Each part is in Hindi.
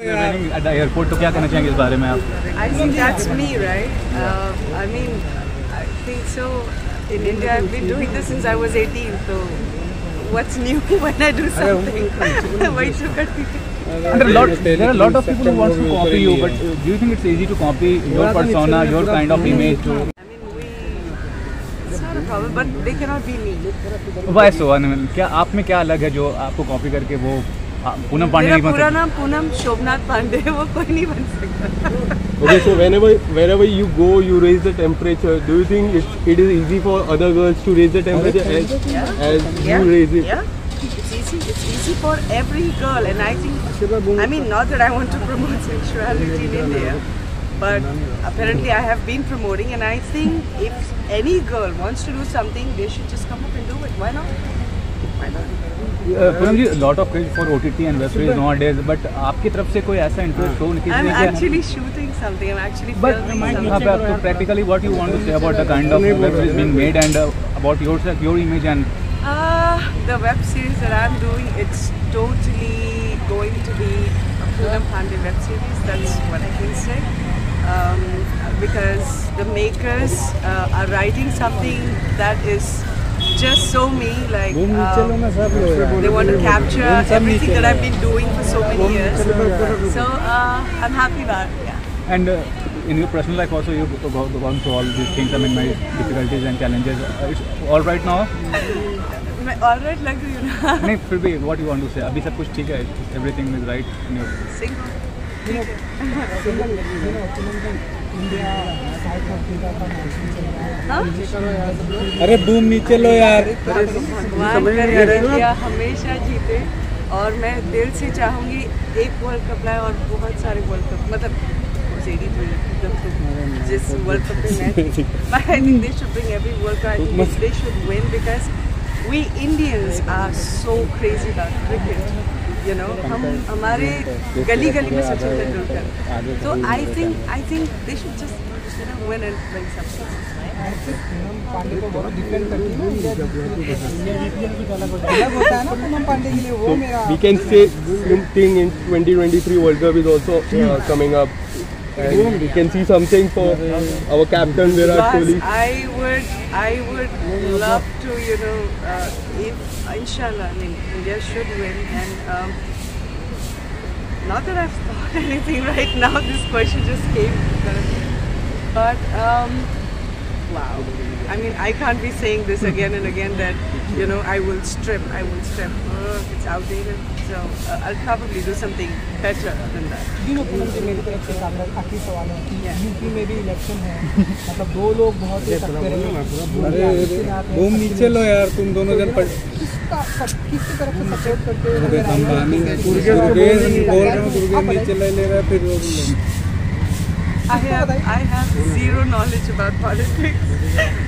at the airport तो क्या कहना चाहेंगे इस बारे में आप I think that's me, right? Uh, I mean, I think so. In India, I've been doing this since I was 18. So, what's new when I do something? वही तो करती हूँ. There are, lot, there are a lot of people who want to copy you, but uh, do you think it's easy to copy your persona, your kind of image to I mean, we. It's not a problem, but they cannot be me. Why so? I mean, क्या आप में क्या अलग है जो आपको कॉपी करके वो पूनम पांडे मेरा नहीं बन पूरा नाम पूनम शोभनाथ पांडे वो कोई नहीं बन सकता Okay, so whenever wherever you go, you raise the temperature. Do you think it, it is easy for other girls to raise the temperature as, as you raise it? Yeah. It's easy. It's easy for every girl, and I think. I mean, not that I want to promote sexuality in India, but apparently I have been promoting, and I think if any girl wants to do something, they should just come up and do it. Why not? Uh, Poonam ji lot of craze for OTT and web series nowadays, but आपकी तरफ़ से कोई ऐसा इंटरेस्ट शो किसी I'm ने किया actually shooting something. I'm actually But filming यहाँ something. पे आप तो practically what you want to say about the kind of web series being made and uh, about yourself, your image and Uh, the web series that I'm doing, it's totally going to be a Poonam Pandey web series. That's what I can say. Um, because the makers uh, are writing something that is just so me. Like um, they want to capture everything that I've been doing for so many years. So uh, I'm happy about it. Yeah. and uh, in your personal life also you've go- go- gone through all these things. I mean, my difficulties and challenges. Uh, it's all right now. मैं alright लग रही हूँ ना नहीं फिर भी what you want to say? अभी सब कुछ ठीक है. हाँ? अरे बूम नीचे लो यार। भगवान करे इंडिया हमेशा जीते और मैं दिल से चाहूँगी एक वर्ल्ड कप लाए और बहुत सारे वर्ल्ड कप मतलब जिस वर्ल्ड कप में मैं I think they should bring every world cup I think they should win because we Indians are you know हम हमारे गली गली में सचिन तेंदुलकर तो I think I think they should just win and win है है है We can say same thing in 2023 World Cup is also uh, coming up. And we can see something for our captain Virat Kohli. I would, I would love to, you know, uh, if inshallah, I mean, India should win, and um, not that I've thought anything right now. This question just came, but um, wow. I mean, I can't be saying this again and again that you know I will strip, I will strip. Uh, it's outdated, so uh, I'll probably do something better than that. जी नो पूनम जी मेरी तरफ़ से एक आखिरी सवाल है यूपी में भी इलेक्शन है मतलब दो लोग बहुत ही सकते रहे अरे नीचे लो यार तुम दोनों जन पढ़ किसकी तरफ़ से सपोर्ट करते हुए नज़र आए हैं? बोल रहा हूँ दुर्गेश नीचे ले ले रहा है फिर वो I have I have zero knowledge about politics.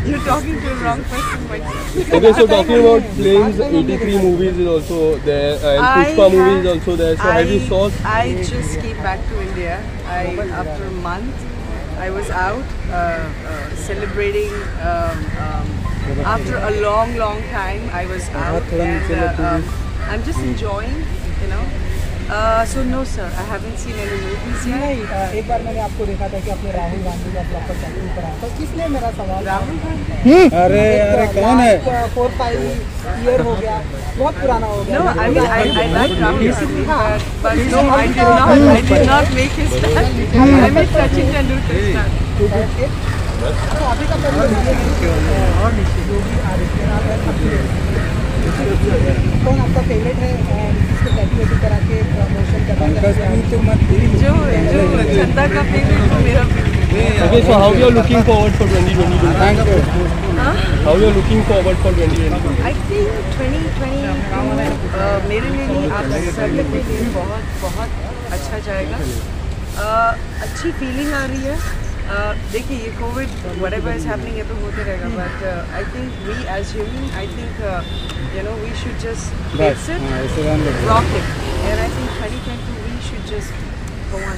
You're talking to the wrong person. Myself. Okay, so talking about flames, 83 movies is also there, and I Pushpa movie is also there. So have you saw? I just came back to India. I after a month, I was out uh, uh, celebrating. Um, um, after a long, long time, I was out, and uh, um, I'm just enjoying. You know. Uh, so no, sir, I haven't seen any movies yet. नहीं अ, एक बार मैंने आपको देखा था कि आपने राहुल गांधी का प्रॉपर टैटू कराया तो इसलिए मेरा सवाल Rahul Gandhi. अरे अरे कौन है फोर फाइव ईयर हो गया बहुत पुराना हो गया No, I mean I, I like Rahul Gandhi, but, but no, I did not. I did not make his stand. I made Sachin Tendulkar stand. तो अभी का पहले और योगी आदित्यनाथ है कौन आपका फेवरेट है और टैटू करा के प्रमोशन करवा जो जो चंदा का फेवरेट वो मेरा Okay, so how you are looking forward for 2022? Thank you हाँ How you are looking forward for 2022? I think 2020 uh, मेरे लिए नहीं आप सभी के लिए बहुत बहुत अच्छा जाएगा uh, अच्छी फीलिंग आ रही है uh, देखिए ये Covid whatever is happening ये तो होते रहेगा but I think we as human I think you know we should just face it rock it and I think 2022 we should just go on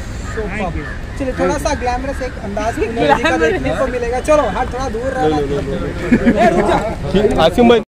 चलिए थोड़ा सा ग्लैमरस एक अंदाज देखने को मिलेगा। चलो हाथ थोड़ा दूर रहना। आसिम भाई।